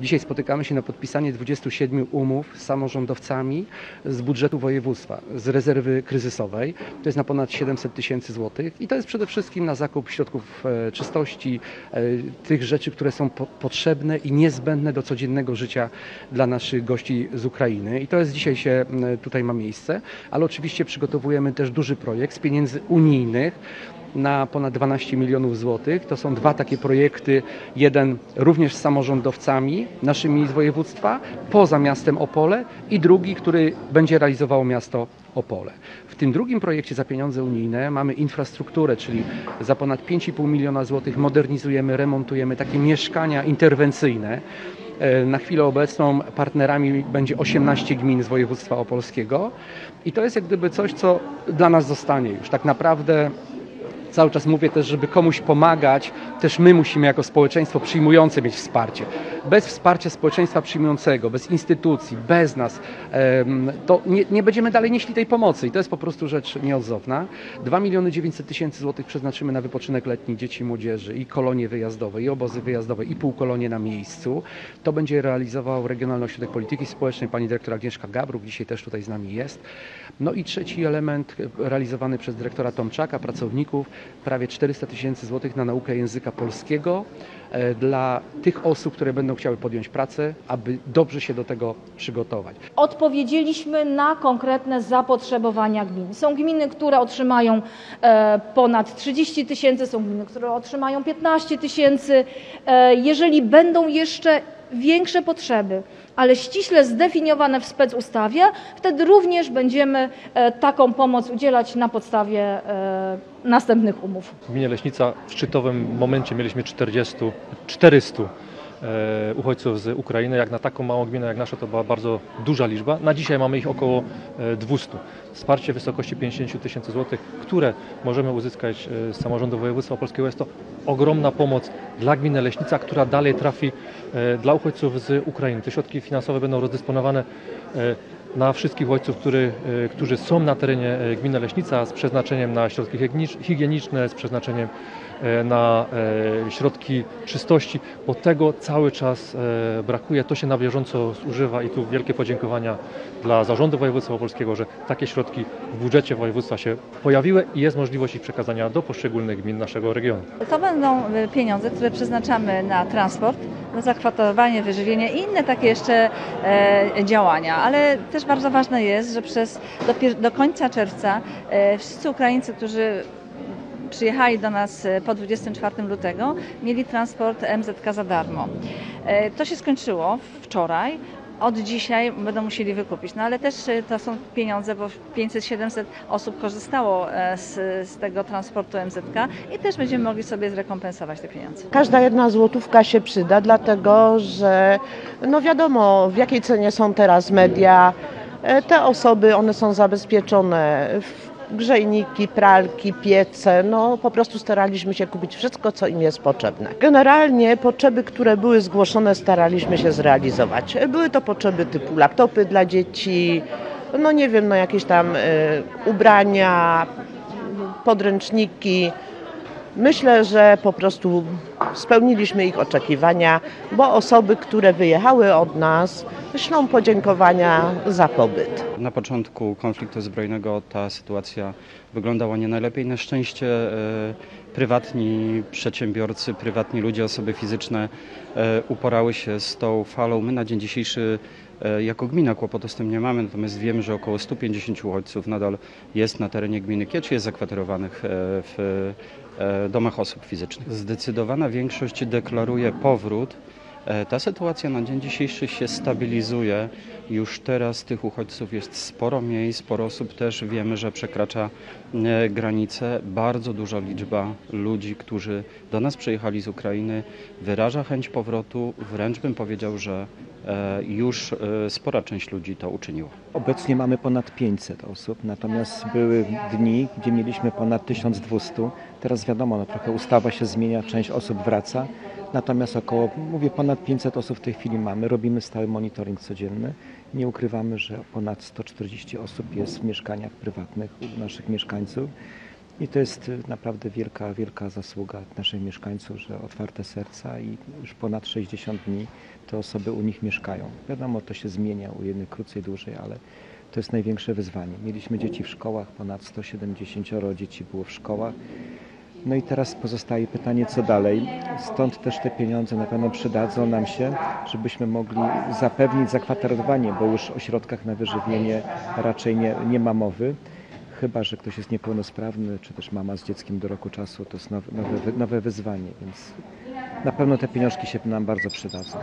Dzisiaj spotykamy się na podpisanie 27 umów z samorządowcami z budżetu województwa, z rezerwy kryzysowej. To jest na ponad 700 tysięcy złotych i to jest przede wszystkim na zakup środków e, czystości, e, tych rzeczy, które są po potrzebne i niezbędne do codziennego życia dla naszych gości z Ukrainy. I to jest dzisiaj się tutaj ma miejsce, ale oczywiście przygotowujemy też duży projekt z pieniędzy unijnych na ponad 12 milionów złotych. To są dwa takie projekty. Jeden również z samorządowcami naszymi z województwa, poza miastem Opole i drugi, który będzie realizowało miasto Opole. W tym drugim projekcie za pieniądze unijne mamy infrastrukturę, czyli za ponad 5,5 miliona złotych modernizujemy, remontujemy takie mieszkania interwencyjne. E, Na chwilę obecną partnerami będzie 18 gmin z województwa opolskiego i to jest jak gdyby coś, co dla nas zostanie już. Tak naprawdę cały czas mówię też, żeby komuś pomagać, też my musimy jako społeczeństwo przyjmujące mieć wsparcie. Bez wsparcia społeczeństwa przyjmującego, bez instytucji, bez nas, to nie, nie będziemy dalej nieśli tej pomocy i to jest po prostu rzecz nieodzowna. 2 miliony 900 tysięcy złotych przeznaczymy na wypoczynek letni dzieci i młodzieży i kolonie wyjazdowe, i obozy wyjazdowe, i półkolonie na miejscu. To będzie realizował Regionalny Ośrodek Polityki Społecznej, pani dyrektor Agnieszka Gabruk, dzisiaj też tutaj z nami jest. No i trzeci element realizowany przez dyrektora Tomczaka, pracowników, prawie 400 tysięcy złotych na naukę języka polskiego dla tych osób, które będą chciały podjąć pracę, aby dobrze się do tego przygotować. Odpowiedzieliśmy na konkretne zapotrzebowania gmin. Są gminy, które otrzymają e, ponad 30 tysięcy, są gminy, które otrzymają 15 tysięcy. E, Jeżeli będą jeszcze większe potrzeby, ale ściśle zdefiniowane w specustawie, wtedy również będziemy e, taką pomoc udzielać na podstawie e, następnych umów. W gminie Leśnica w szczytowym momencie mieliśmy 40, 400 e, uchodźców z Ukrainy. Jak na taką małą gminę jak nasza to była bardzo duża liczba. Na dzisiaj mamy ich około e, 200. Wsparcie w wysokości 50 tysięcy złotych, które możemy uzyskać e, z samorządu województwa opolskiego jest to ogromna pomoc dla gminy Leśnica, która dalej trafi e, dla uchodźców z Ukrainy. Te środki finansowe będą rozdysponowane e, na wszystkich uchodźców, który, e, którzy są na terenie e, gminy Leśnica z przeznaczeniem na środki higieniczne, z przeznaczeniem e, na środki czystości, bo tego cały czas brakuje. To się na bieżąco zużywa i tu wielkie podziękowania dla Zarządu Województwa Opolskiego, że takie środki w budżecie województwa się pojawiły i jest możliwość ich przekazania do poszczególnych gmin naszego regionu. To będą pieniądze, które przeznaczamy na transport, na zakwaterowanie, wyżywienie i inne takie jeszcze e, działania. Ale też bardzo ważne jest, że przez do, do końca czerwca e, wszyscy Ukraińcy, którzy przyjechali do nas e, po 24 lutego, mieli transport MZK za darmo. E, To się skończyło wczoraj. Od dzisiaj będą musieli wykupić. No ale też e, to są pieniądze, bo 500-700 osób korzystało e, z, z tego transportu MZK i też będziemy mogli sobie zrekompensować te pieniądze. Każda jedna złotówka się przyda, dlatego że no wiadomo w jakiej cenie są teraz media. E, Te osoby, one są zabezpieczone w grzejniki, pralki, piece, no po prostu staraliśmy się kupić wszystko, co im jest potrzebne. Generalnie potrzeby, które były zgłoszone, staraliśmy się zrealizować. Były to potrzeby typu laptopy dla dzieci, no nie wiem, no jakieś tam e, ubrania, podręczniki. Myślę, że po prostu spełniliśmy ich oczekiwania, bo osoby, które wyjechały od nas, ślą podziękowania za pobyt. Na początku konfliktu zbrojnego ta sytuacja wyglądała nie najlepiej. Na szczęście e, prywatni przedsiębiorcy, prywatni ludzie, osoby fizyczne e, uporały się z tą falą. My na dzień dzisiejszy e, jako gmina kłopotu z tym nie mamy, natomiast wiemy, że około 150 uchodźców nadal jest na terenie gminy Kiecz, jest zakwaterowanych w domach osób fizycznych. Zdecydowana większość deklaruje powrót. E, Ta sytuacja na dzień dzisiejszy się stabilizuje. Już teraz tych uchodźców jest sporo mniej, sporo osób też wiemy, że przekracza e, granice. Bardzo duża liczba ludzi, którzy do nas przyjechali z Ukrainy, wyraża chęć powrotu. Wręcz bym powiedział, że e, już spora część ludzi to uczyniła. Obecnie mamy ponad 500 osób, natomiast były dni, gdzie mieliśmy ponad 1200. Teraz wiadomo, no trochę ustawa się zmienia, część osób wraca. Natomiast około, mówię, ponad 500 osób w tej chwili mamy. Robimy stały monitoring codzienny. Nie ukrywamy, że ponad 140 osób jest w mieszkaniach prywatnych u naszych mieszkańców. I to jest y, naprawdę wielka, wielka zasługa naszych mieszkańców, że otwarte serca i już ponad 60 dni te osoby u nich mieszkają. Wiadomo, to się zmienia, u jednych krócej, dłużej, ale to jest największe wyzwanie. Mieliśmy dzieci w szkołach, ponad 170 dzieci było w szkołach. No i teraz pozostaje pytanie, co dalej. Stąd też te pieniądze na pewno przydadzą nam się, żebyśmy mogli zapewnić zakwaterowanie, bo już o środkach na wyżywienie raczej nie, nie ma mowy. Chyba, że ktoś jest niepełnosprawny, czy też mama z dzieckiem do roku czasu, to jest nowe, nowe, nowe wyzwanie, więc na pewno te pieniążki się nam bardzo przydadzą.